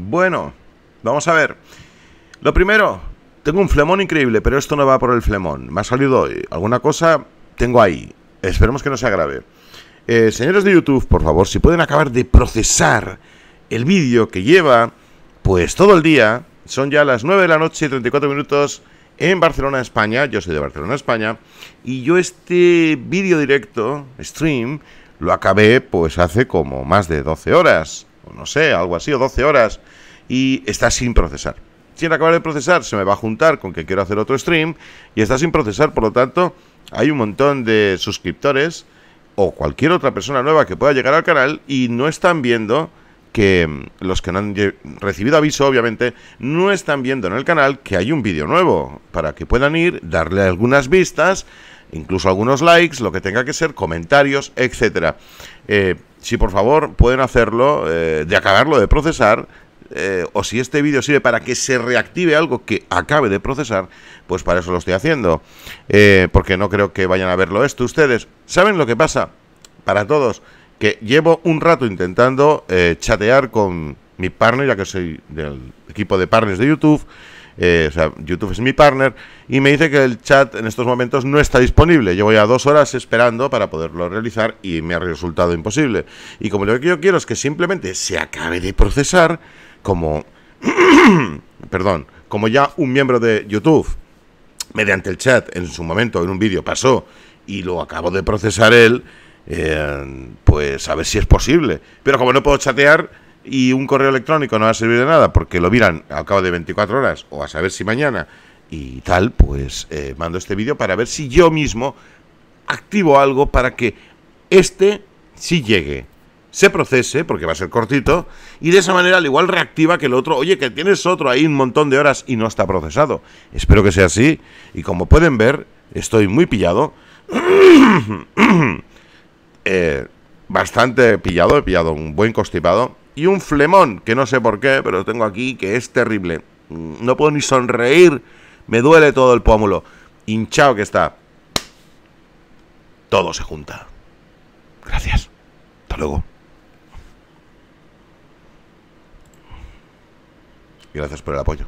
Bueno, vamos a ver. Lo primero, tengo un flemón increíble, pero esto no va por el flemón. Me ha salido hoy. Alguna cosa tengo ahí. Esperemos que no sea grave. Eh, señores de YouTube, por favor, si pueden acabar de procesar el vídeo que lleva, pues todo el día, son ya las 9 de la noche y 34 minutos en Barcelona, España. Yo soy de Barcelona, España. Y yo este vídeo directo, stream, lo acabé pues hace como más de 12 horas no sé, algo así, o 12 horas, y está sin procesar. Sin acabar de procesar, se me va a juntar con que quiero hacer otro stream, y está sin procesar, por lo tanto, hay un montón de suscriptores o cualquier otra persona nueva que pueda llegar al canal y no están viendo que mm, los que no han recibido aviso, obviamente, no están viendo en el canal que hay un vídeo nuevo, para que puedan ir, darle algunas vistas, incluso algunos likes, lo que tenga que ser, comentarios, etcétera. Eh, si por favor pueden hacerlo, eh, de acabarlo de procesar, eh, o si este vídeo sirve para que se reactive algo que acabe de procesar, pues para eso lo estoy haciendo. Eh, porque no creo que vayan a verlo esto ustedes. ¿Saben lo que pasa? Para todos, que llevo un rato intentando chatear con mi partner, ya que soy del equipo de partners de YouTube, eh, o sea, YouTube es mi partner, y me dice que el chat en estos momentos no está disponible. Llevo ya dos horas esperando para poderlo realizar y me ha resultado imposible. Y como lo que yo quiero es que simplemente se acabe de procesar, como, perdón, como ya un miembro de YouTube, mediante el chat en su momento en un vídeo pasó y lo acabo de procesar él, eh, pues a ver si es posible. Pero como no puedo chatear, y un correo electrónico no va a servir de nada porque lo miran al cabo de 24 horas o a saber si mañana y tal, pues eh, mando este vídeo para ver si yo mismo activo algo para que este sí llegue, se procese, porque va a ser cortito, y de esa manera al igual reactiva que el otro, oye, que tienes otro ahí un montón de horas y no está procesado. Espero que sea así, y como pueden ver, estoy muy pillado. Eh, bastante pillado, he pillado un buen constipado y un flemón, que no sé por qué, pero tengo aquí, que es terrible. Mm, no puedo ni sonreír, me duele todo el pómulo. Hinchado que está. Todo se junta. Gracias. Hasta luego. Gracias por el apoyo.